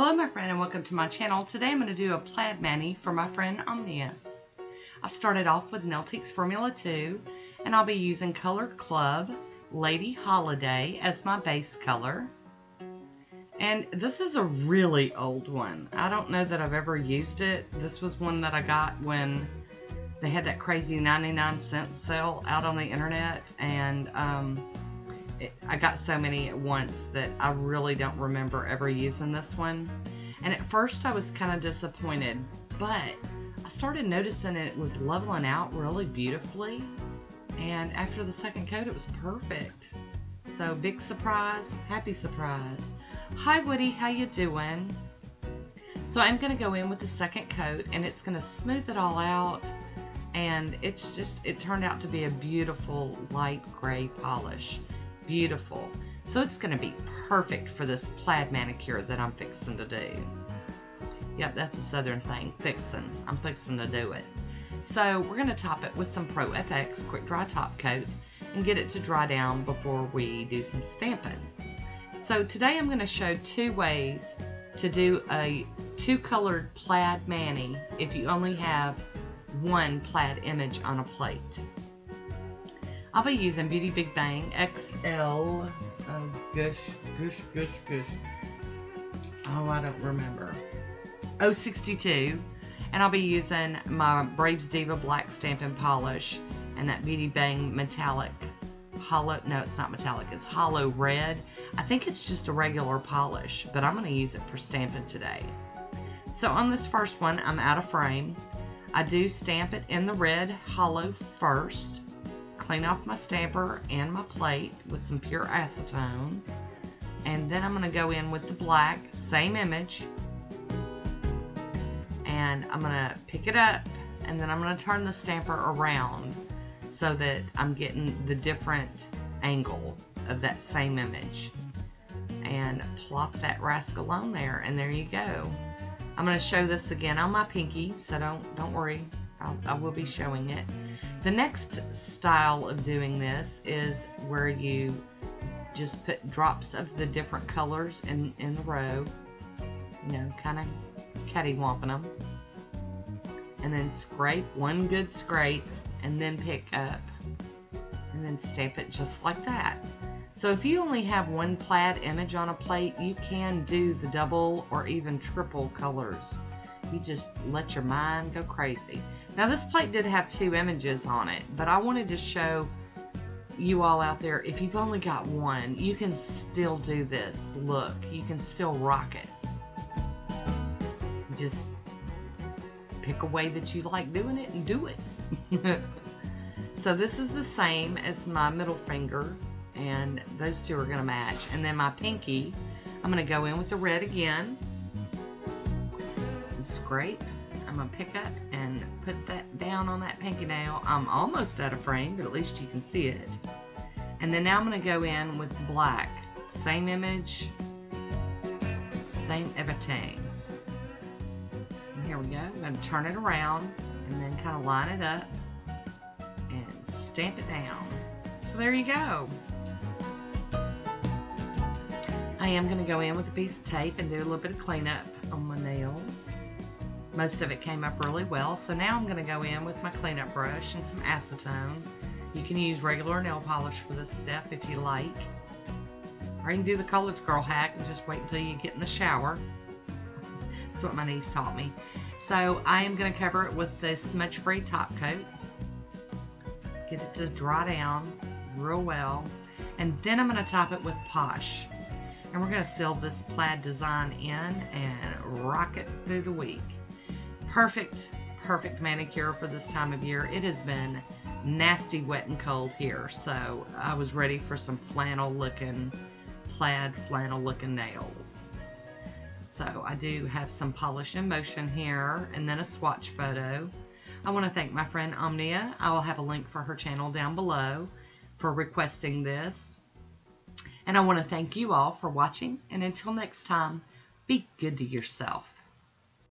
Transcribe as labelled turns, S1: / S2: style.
S1: Hello my friend and welcome to my channel. Today I'm going to do a plaid mani for my friend Omneya. I've started off with Nailtique's Formula 2 and I'll be using Color Club Lady Holiday as my base color. And this is a really old one. I don't know that I've ever used it. This was one that I got when they had that crazy 99 cent sale out on the internet and um, I got so many at once that I really don't remember ever using this one. And at first I was kind of disappointed, but I started noticing it was leveling out really beautifully. And after the second coat, it was perfect. So big surprise, happy surprise. Hi Woody, how you doing? So I'm going to go in with the second coat and it's going to smooth it all out and it's just, it turned out to be a beautiful light gray polish. Beautiful. So it's going to be perfect for this plaid manicure that I'm fixing to do. Yep, that's a southern thing, fixing. I'm fixing to do it. So we're going to top it with some Pro FX Quick Dry Top Coat and get it to dry down before we do some stamping. So today I'm going to show two ways to do a two colored plaid mani if you only have one plaid image on a plate. I'll be using Beauty Big Bang XL. Oh, uh, gush, gush, gush, gush. Oh, I don't remember. 062. And I'll be using my Braves Diva Black Stampin' Polish and that Beauty Bang Metallic Holo. No, it's not metallic. It's holo red. I think it's just a regular polish, but I'm going to use it for stamping today. So on this first one, I'm out of frame. I do stamp it in the red holo first clean off my stamper and my plate with some pure acetone. And then I'm going to go in with the black, same image. And I'm going to pick it up and then I'm going to turn the stamper around so that I'm getting the different angle of that same image. And plop that rascal on there and there you go. I'm going to show this again on my pinky, so don't don't worry. I'll, I will be showing it. The next style of doing this is where you just put drops of the different colors in, in the row, you know, kind of cattywamping them. And then scrape one good scrape and then pick up and then stamp it just like that. So if you only have one plaid image on a plate, you can do the double or even triple colors. You just let your mind go crazy. Now this plate did have two images on it, but I wanted to show you all out there, if you've only got one, you can still do this look. You can still rock it. just pick a way that you like doing it and do it. so this is the same as my middle finger and those two are going to match. And then my pinky, I'm going to go in with the red again and scrape I'm going to pick up and put that down on that pinky nail. I'm almost out of frame, but at least you can see it. And then now I'm going to go in with black. Same image, same everything. And here we go. I'm going to turn it around and then kind of line it up and stamp it down. So there you go. I am going to go in with a piece of tape and do a little bit of cleanup on my nails. Most of it came up really well, so now I'm going to go in with my cleanup brush and some acetone. You can use regular nail polish for this step if you like. Or you can do the college girl hack and just wait until you get in the shower. That's what my niece taught me. So I am going to cover it with the smudge-free top coat. Get it to dry down real well. And then I'm going to top it with Posh. And we're going to seal this plaid design in and rock it through the week perfect, perfect manicure for this time of year. It has been nasty wet and cold here, so I was ready for some flannel looking, plaid flannel looking nails. So I do have some polish in motion here and then a swatch photo. I want to thank my friend Omneya. I will have a link for her channel down below for requesting this. And I want to thank you all for watching. And until next time, be good to yourself.